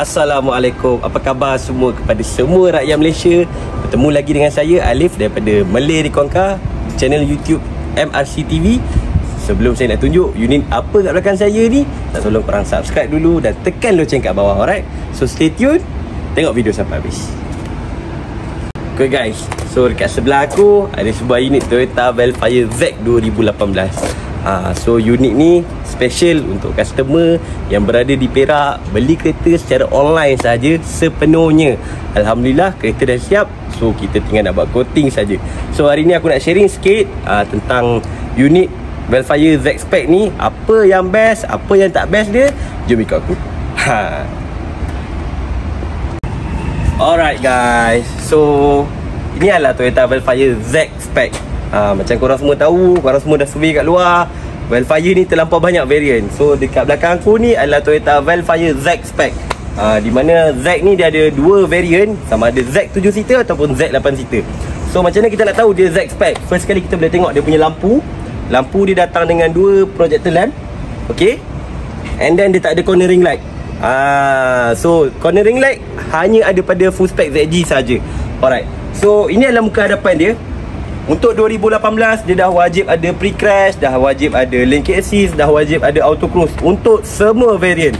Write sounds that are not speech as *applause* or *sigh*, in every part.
Assalamualaikum. Apa khabar semua kepada semua rakyat Malaysia? Bertemu lagi dengan saya Alif daripada Malay Rekonka Channel YouTube MRC TV Sebelum saya nak tunjuk unit apa kat belakang saya ni Tak tolong korang subscribe dulu dan tekan loceng kat bawah alright? So stay tune. Tengok video sampai habis. Okay guys. So dekat sebelah aku Ada sebuah unit Toyota Velfire Z 2018 Ha, so unit ni special untuk customer yang berada di Perak beli kereta secara online saja sepenuhnya. Alhamdulillah kereta dah siap. So kita tinggal nak buat coating saja. So hari ni aku nak sharing sikit uh, tentang unit Velfire Z Spec ni apa yang best, apa yang tak best dia. Jom ikut aku. Ha. Alright guys. So ini adalah Toyota Velfire Z Spec. Ha, macam korang semua tahu Korang semua dah survey kat luar Velfire ni terlampau banyak variant. So dekat belakang aku ni adalah Toyota Velfire Z spec. Ha, Di mana Z ni dia ada dua variant Sama ada Z 7 seater ataupun Z 8 seater. So macam mana kita nak tahu dia Z spec? First kali kita boleh tengok dia punya lampu. Lampu dia datang dengan dua projector lamp Okay And then dia tak ada cornering light. Ah, so cornering light hanya ada pada full spec ZG saja. Alright. So ini adalah muka hadapan dia. Untuk 2018 dia dah wajib ada pre-crash, dah wajib ada lane assist, dah wajib ada auto cruise untuk semua variant.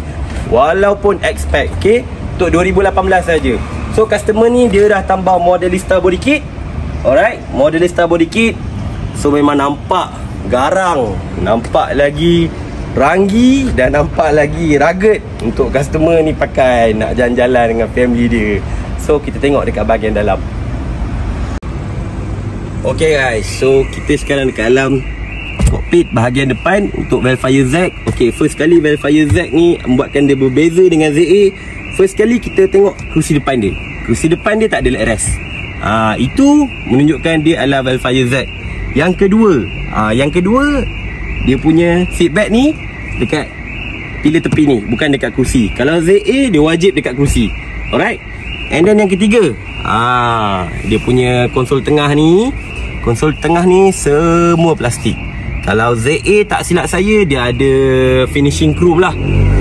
Walaupun expect, okey? Untuk 2018 saja. So customer ni dia dah tambah modelista body kit. Alright, modelista body kit. So memang nampak garang, nampak lagi ranggi dan nampak lagi rugged untuk customer ni pakai nak jalan-jalan dengan family dia. So kita tengok dekat bahagian dalam. Okay guys, so kita sekarang dekat dalam cockpit bahagian depan untuk Velfire Z. Okay, first kali Velfire Z ni membuatkan dia berbeza dengan ZA. First kali kita tengok kerusi depan dia. Kerusi depan dia tak ada leg rest. Ha, itu menunjukkan dia adalah Velfire Z. Yang kedua, ha, yang kedua dia punya seatback ni dekat pilih tepi ni, bukan dekat kerusi. Kalau ZA dia wajib dekat kerusi. Alright. And then yang ketiga, ah dia punya konsol tengah ni Konsol tengah ni semua plastik. Kalau ZA tak silap saya Dia ada finishing crew lah.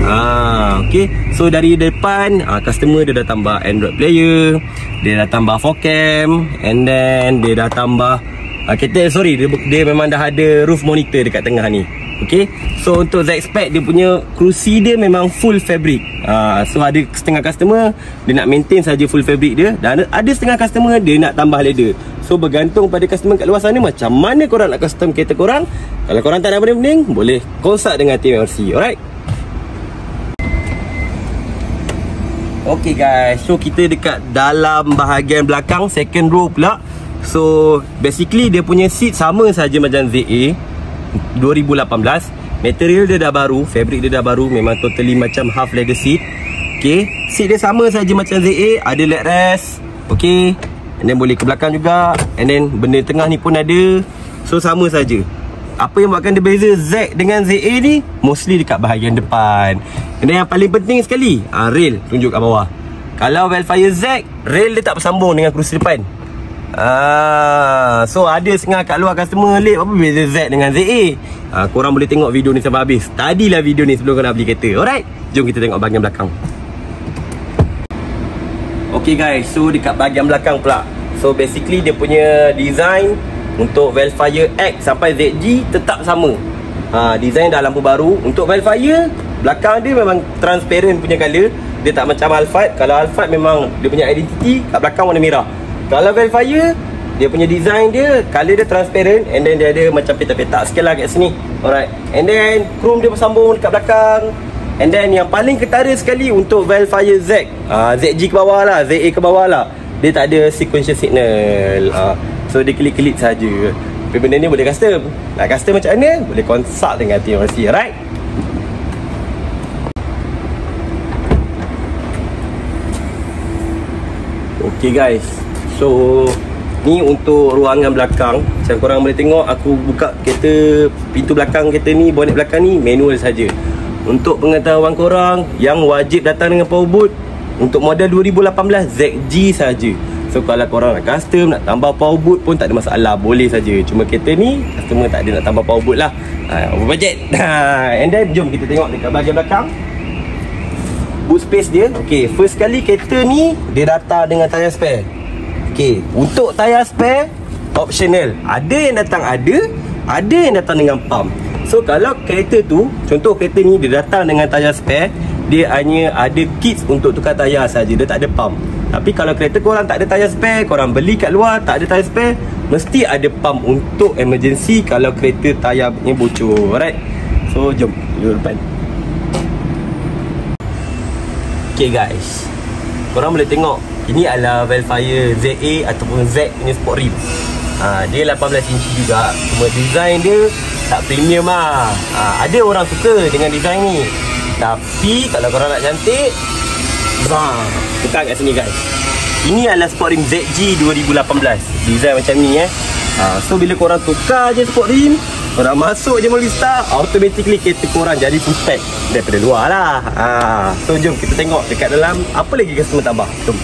Ha, okay. So dari depan ha, Customer dia dah tambah Android player Dia dah tambah 4cam And then dia dah tambah ha, kita, Sorry dia, dia memang dah ada roof monitor dekat tengah ni. Okay? So untuk Z-Spec dia punya kerusi dia memang full fabric. Ha, So ada setengah customer Dia nak maintain saja full fabric dia. Dan ada setengah customer dia nak tambah leather. So bergantung pada customer kat luar sana Macam mana korang nak custom kereta korang. Kalau korang tak nak benda-benda Boleh consult dengan team LC Alright? Okay guys. So kita dekat dalam bahagian belakang Second row pula So basically dia punya seat sama saja macam ZA 2018 Material dia dah baru Fabric dia dah baru Memang totally macam half leather seat. Okay Seat dia sama saja macam ZA Ada leg rest Okay. And then boleh ke belakang juga And then benda tengah ni pun ada. So sama saja. Apa yang buatkan dia beza Z dengan ZA ni? Mostly dekat bahagian depan. Dan yang paling penting sekali uh, Rail. Tunjuk kat bawah. Kalau Velfire Z Rail dia tak bersambung dengan kerusi depan Ah, so ada setengah kat luar customer late apa beza Z dengan ZA. Ah, korang boleh tengok video ni sampai habis. Tadilah video ni sebelum nak beli kereta. Alright. Jom kita tengok bahagian belakang. Okay guys, so dekat bahagian belakang pula. So basically dia punya design untuk Velfire X sampai ZG tetap sama. Ha, design dah lampu baru. Untuk Velfire, belakang dia memang transparent punya color. Dia tak macam Alphard. Kalau Alphard memang dia punya identity kat belakang warna merah. Kalau Velfire Dia punya design dia Color dia transparent And then dia ada macam petak-petak sikit lah kat sini. Alright. And then Chrome dia bersambung dekat belakang. And then yang paling ketara sekali Untuk Velfire Z. Uh, ZG ke bawah lah ZA ke bawah lah. Dia tak ada sequential signal. Uh, So dia klik-klik saja. Tapi benda ni boleh custom. Nak custom macam mana Boleh consult dengan TMRC Alright? Okay guys So Ni untuk ruangan belakang. Macam korang boleh tengok Aku buka kereta Pintu belakang kereta ni Bonnet belakang ni Manual saja. Untuk pengetahuan korang Yang wajib datang dengan power boot Untuk model 2018 ZG saja. So kalau korang nak custom Nak tambah power boot pun tak ada masalah. Boleh saja. Cuma kereta ni Customer tak ada nak tambah power boot lah. Ha, Over budget. *laughs* And then jom kita tengok dekat bahagian belakang. Boot space dia. Okay first kali kereta ni Dia datang dengan tayar spare Okay Untuk tayar spare Optional. Ada yang datang ada Ada yang datang dengan pump. So kalau kereta tu Contoh kereta ni Dia datang dengan tayar spare Dia hanya ada kits Untuk tukar tayar saja. Dia tak ada pump. Tapi kalau kereta korang tak ada tayar spare Korang beli kat luar Tak ada tayar spare Mesti ada pump untuk emergency Kalau kereta tayarnya bocor. Alright? So jom Duduk depan. Okay guys. Korang boleh tengok Ini adalah Velfire ZA Ataupun Z punya sport rim. Ha, Dia 18 inci juga. Cuma design dia Tak premium lah. Ha, Ada orang suka dengan design ni. Tapi Kalau korang nak cantik Bang Tukar kat sini guys. Ini adalah sport rim ZG 2018 Design macam ni eh. Ha, So bila korang tukar je sport rim Korang masuk je Molista Automatically kereta korang jadi full Daripada luar lah. Ha. So jom kita tengok dekat dalam Apa lagi customer tambah. Jom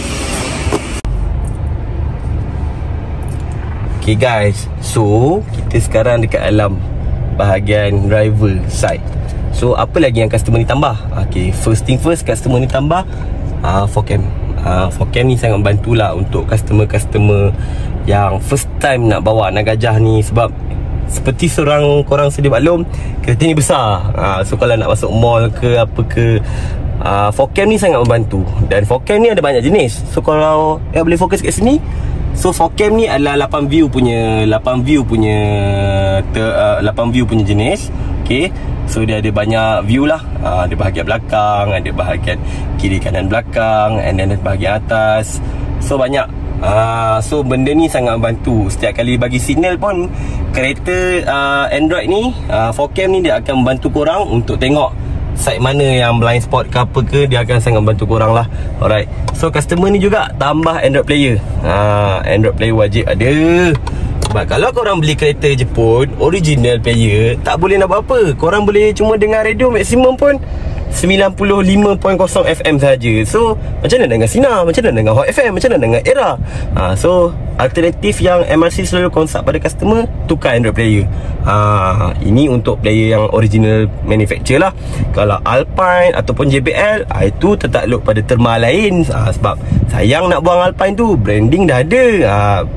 Okay guys. So Kita sekarang dekat dalam Bahagian driver side. So apa lagi yang customer ni tambah? Okay First thing first Customer ni tambah uh, 4cam uh, 4cam ni sangat bantulah Untuk customer-customer Yang first time nak bawa Nak gajah ni Sebab seperti seorang korang sedia maklum kereta ni besar. Ha, so kalau nak masuk mall ke apa ke uh, 4cam ni sangat membantu. Dan 4cam ni ada banyak jenis. So kalau ya boleh fokus kat sini so 4cam ni adalah 8 view punya 8 view punya ter, uh, 8 view punya jenis. Okay. So dia ada banyak view lah. Uh, Ada bahagian belakang Ada bahagian kiri kanan belakang And then bahagian atas. So banyak. Ah, so benda ni sangat membantu Setiap kali bagi signal pun Kereta uh, Android ni uh, 4cam ni dia akan membantu korang Untuk tengok Side mana yang blind spot ke apa ke Dia akan sangat membantu korang lah Alright So customer ni juga tambah Android player uh, Android player wajib ada Sebab kalau korang beli kereta Jepun Original player Tak boleh nak buat apa Korang boleh cuma dengar radio maksimum pun 95.0 FM saja. So, macam mana dengan Sina? Macam mana dengan Hot FM? Macam mana dengan Era? Ha, so, alternatif yang MRC selalu konsep pada customer tukar Android player. Ha, ini untuk player yang original manufacturer lah. Kalau Alpine ataupun JBL ha, itu tertakluk pada terma lain. Ha, sebab sayang nak buang Alpine tu branding dah ada. Ha,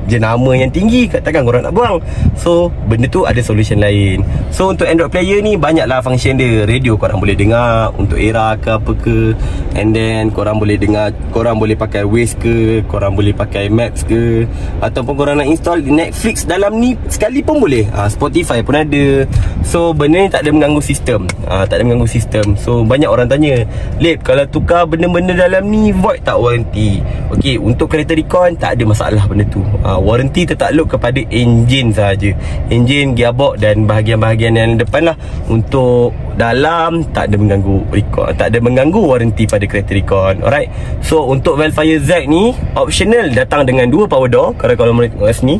jenama yang tinggi katakan korang nak buang. So benda tu ada solution lain. So untuk Android player ni banyaklah function dia. Radio korang boleh dengar untuk era ke apa ke. And then korang boleh dengar korang boleh pakai Waze ke korang boleh pakai Maps ke Ataupun korang nak install Netflix dalam ni Sekali pun boleh. Ha, Spotify pun ada. So benda ni tak ada mengganggu sistem. Ha, Tak ada mengganggu sistem. So banyak orang tanya Lip kalau tukar benda-benda dalam ni Void tak warranty? Okay untuk kereta recon Tak ada masalah benda tu. Ha, Warranty tertakluk kepada engine sahaja. Engine, gearbox dan bahagian-bahagian yang depan lah Untuk dalam tak ada mengganggu recon Tak ada mengganggu warranty pada kereta recon Alright? So untuk Velfire Z ni Optional datang dengan dua power door kalau kalau mereka kat sini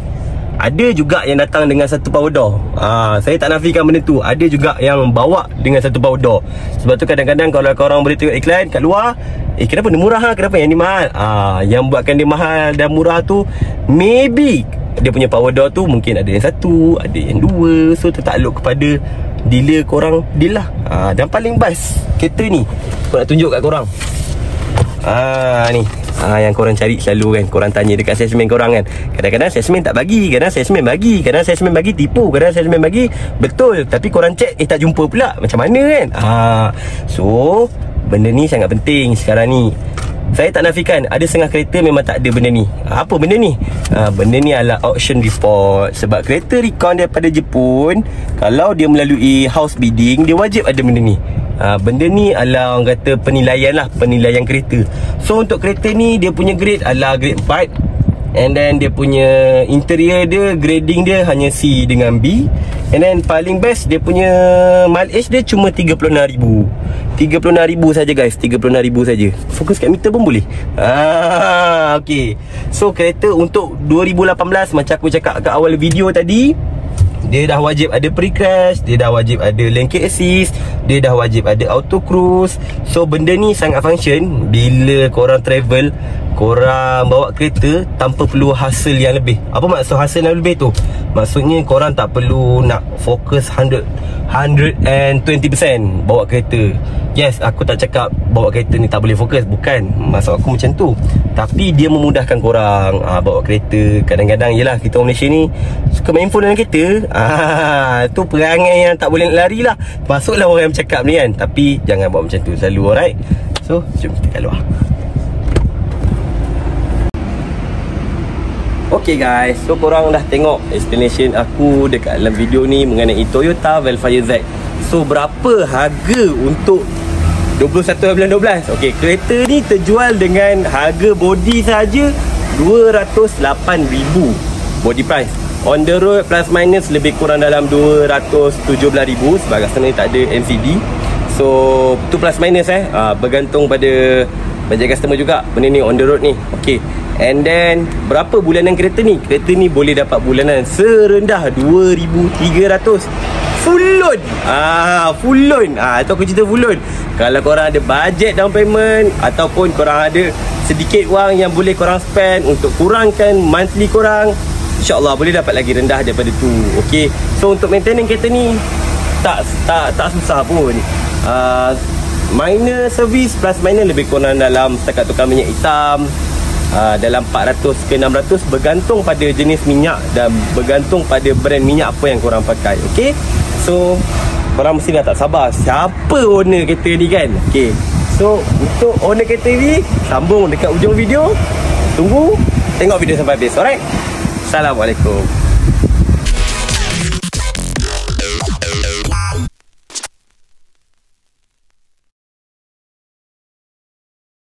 ada juga yang datang dengan satu power door. Ha, Saya tak nafikan benda tu. Ada juga yang bawa dengan satu power door. Sebab tu kadang-kadang kalau korang boleh tengok iklan kat luar Eh kenapa ni murah ha? Kenapa yang ni mahal? Ha, Yang buatkan dia mahal dan murah tu Maybe Dia punya power door tu mungkin ada yang satu Ada yang dua. So tertakluk kepada Dealer korang Deal lah. Ha, Dan paling best Kereta ni. Aku nak tunjuk kat korang? Ah ni. Ah yang korang cari selalu kan. Korang tanya dekat salesman korang kan. Kadang-kadang salesman tak bagi Kadang salesman bagi Kadang salesman bagi tipu Kadang salesman bagi. Betul Tapi korang cek eh tak jumpa pula. Macam mana kan? Ah So Benda ni sangat penting sekarang ni saya tak nafikan Ada setengah kereta memang tak ada benda ni. Apa benda ni? Ha, benda ni adalah auction report. Sebab kereta recon daripada Jepun Kalau dia melalui house bidding Dia wajib ada benda ni. Ha, Benda ni adalah orang kata penilaian lah Penilaian kereta. So untuk kereta ni dia punya grade adalah grade 4 And then dia punya interior dia Grading dia hanya C dengan B. And then paling best dia punya mileage dia cuma 36,000 36,000 saja guys. 36,000 saja. Fokus kat meter pun boleh. Ah, Okay So kereta untuk 2018 Macam aku cakap kat awal video tadi dia dah wajib ada pre-crash Dia dah wajib ada lane assist Dia dah wajib ada auto cruise. So benda ni sangat function. Bila korang travel Korang bawa kereta Tanpa perlu hasil yang lebih. Apa maksud hasil yang lebih tu? Maksudnya korang tak perlu nak fokus 100 120% bawa kereta. Yes, aku tak cakap bawa kereta ni tak boleh fokus. Bukan, maksud aku macam tu. Tapi dia memudahkan korang. Ha, Bawa kereta. Kadang-kadang, yelah kita orang Malaysia ni Suka main phone dalam kereta. Ah, Tu perangai yang tak boleh lari lah. Masuklah orang yang cakap ni kan. Tapi jangan bawa macam tu. Selalu, alright. So, jom kita keluar Okay guys, so korang dah tengok explanation aku dekat dalam video ni mengenai Toyota Velfire Z. So berapa harga untuk 21.12? Okay, kereta ni terjual dengan harga body saja 208,000 body price. On the road plus minus lebih kurang dalam 217,000 sebab rasanya tak ada NCD. So, tu plus minus eh. Uh, bergantung pada banyak customer juga benda ni on the road ni. Okay. And then Berapa bulanan kereta ni? Kereta ni boleh dapat bulanan Serendah 2,300 Full loan ah, Full loan ah, Itu aku cerita full loan Kalau korang ada budget down payment Ataupun korang ada Sedikit wang yang boleh korang spend Untuk kurangkan monthly korang InsyaAllah boleh dapat lagi rendah daripada tu. Okay So untuk maintenance kereta ni Tak tak tak susah pun. Uh, Minor service plus minor lebih kurang dalam Setakat tukar minyak hitam uh, dalam 400 ke 600 bergantung pada jenis minyak dan bergantung pada brand minyak apa yang korang pakai okey? So korang mesti dah tak sabar. Siapa owner kereta ni kan? Okey. So untuk owner kereta ni sambung dekat ujung video. Tunggu. Tengok video sampai habis alright? Assalamualaikum